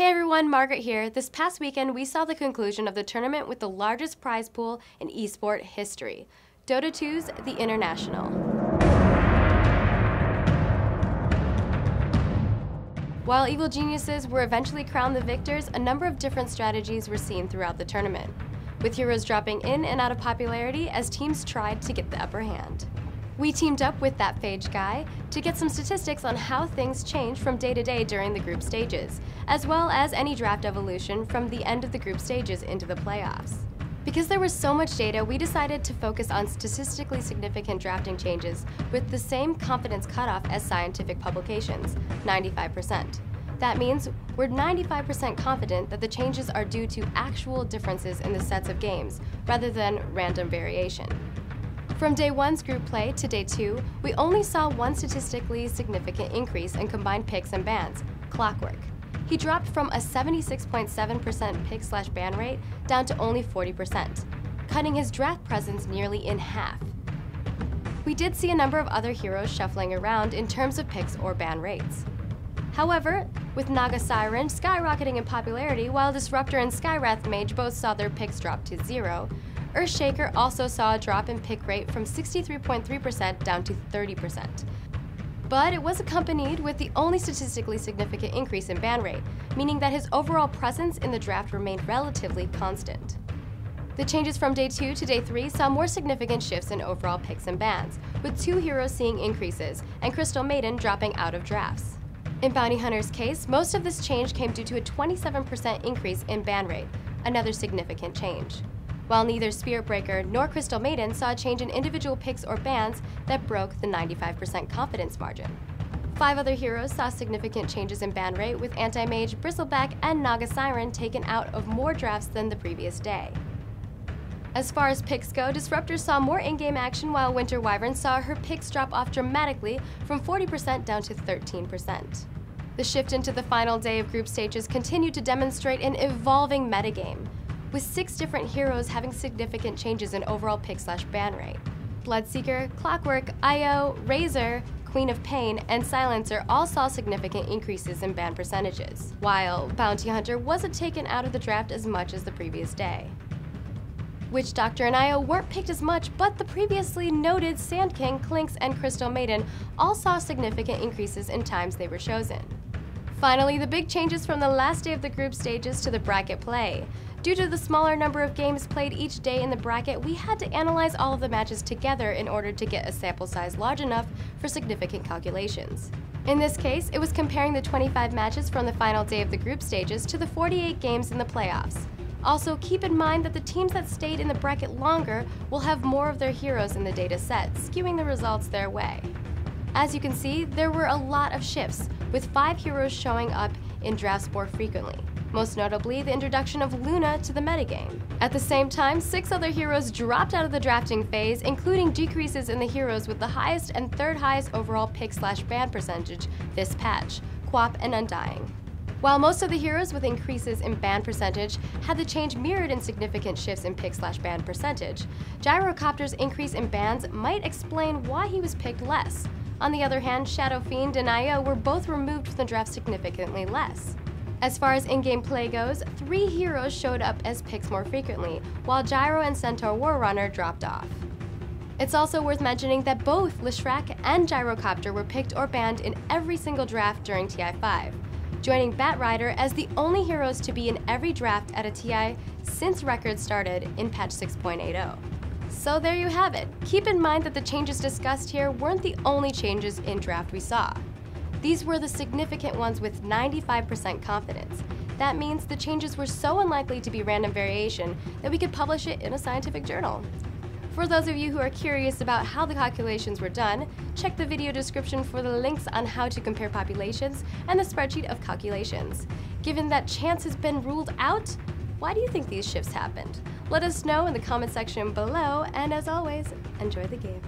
Hey everyone, Margaret here. This past weekend, we saw the conclusion of the tournament with the largest prize pool in esport history Dota 2's The International. While Evil Geniuses were eventually crowned the victors, a number of different strategies were seen throughout the tournament, with heroes dropping in and out of popularity as teams tried to get the upper hand. We teamed up with That Phage Guy to get some statistics on how things change from day to day during the group stages, as well as any draft evolution from the end of the group stages into the playoffs. Because there was so much data, we decided to focus on statistically significant drafting changes with the same confidence cutoff as scientific publications, 95%. That means we're 95% confident that the changes are due to actual differences in the sets of games, rather than random variation. From day one's group play to day two, we only saw one statistically significant increase in combined picks and bans, Clockwerk. He dropped from a 76.7% pick slash ban rate down to only 40%, cutting his draft presence nearly in half. We did see a number of other heroes shuffling around in terms of picks or ban rates. However, with Naga Siren skyrocketing in popularity while Disruptor and Skywrath Mage both saw their picks drop to zero, Earthshaker also saw a drop in pick rate from 63.3% down to 30%. But it was accompanied with the only statistically significant increase in ban rate, meaning that his overall presence in the draft remained relatively constant. The changes from day 2 to day 3 saw more significant shifts in overall picks and bans, with two heroes seeing increases and Crystal Maiden dropping out of drafts. In Bounty Hunter's case, most of this change came due to a 27% increase in ban rate, another significant change while neither Spirit Breaker nor Crystal Maiden saw a change in individual picks or bans that broke the 95% confidence margin. Five other heroes saw significant changes in ban rate, with Anti-Mage, Bristleback, and Naga Siren taken out of more drafts than the previous day. As far as picks go, Disruptor saw more in-game action while Winter Wyvern saw her picks drop off dramatically from 40% down to 13%. The shift into the final day of group stages continued to demonstrate an evolving metagame, with six different heroes having significant changes in overall pick slash ban rate. Bloodseeker, Clockwerk, Io, Razor, Queen of Pain, and Silencer all saw significant increases in ban percentages, while Bounty Hunter wasn't taken out of the draft as much as the previous day. Witch Doctor and Io weren't picked as much, but the previously noted Sand King, Clinkz, and Crystal Maiden all saw significant increases in times they were chosen. Finally, the big changes from the last day of the group stages to the bracket play. Due to the smaller number of games played each day in the bracket, we had to analyze all of the matches together in order to get a sample size large enough for significant calculations. In this case, it was comparing the 25 matches from the final day of the group stages to the 48 games in the playoffs. Also, keep in mind that the teams that stayed in the bracket longer will have more of their heroes in the data set, skewing the results their way. As you can see, there were a lot of shifts, with five heroes showing up in drafts more frequently most notably the introduction of Luna to the metagame. At the same time, six other heroes dropped out of the drafting phase, including decreases in the heroes with the highest and third highest overall pick slash ban percentage this patch, QoP and Undying. While most of the heroes with increases in ban percentage had the change mirrored in significant shifts in pick slash ban percentage, Gyrocopter's increase in bans might explain why he was picked less. On the other hand, Shadow Fiend and Io were both removed from the draft significantly less. As far as in-game play goes, three heroes showed up as picks more frequently, while Gyro and Centaur Warrunner dropped off. It's also worth mentioning that both Leshrac and Gyrocopter were picked or banned in every single draft during TI5, joining Batrider as the only heroes to be in every draft at a TI since records started in patch 6.80. So there you have it. Keep in mind that the changes discussed here weren't the only changes in draft we saw. These were the significant ones with 95% confidence. That means the changes were so unlikely to be random variation that we could publish it in a scientific journal. For those of you who are curious about how the calculations were done, check the video description for the links on how to compare populations and the spreadsheet of calculations. Given that chance has been ruled out, why do you think these shifts happened? Let us know in the comment section below, and as always, enjoy the game.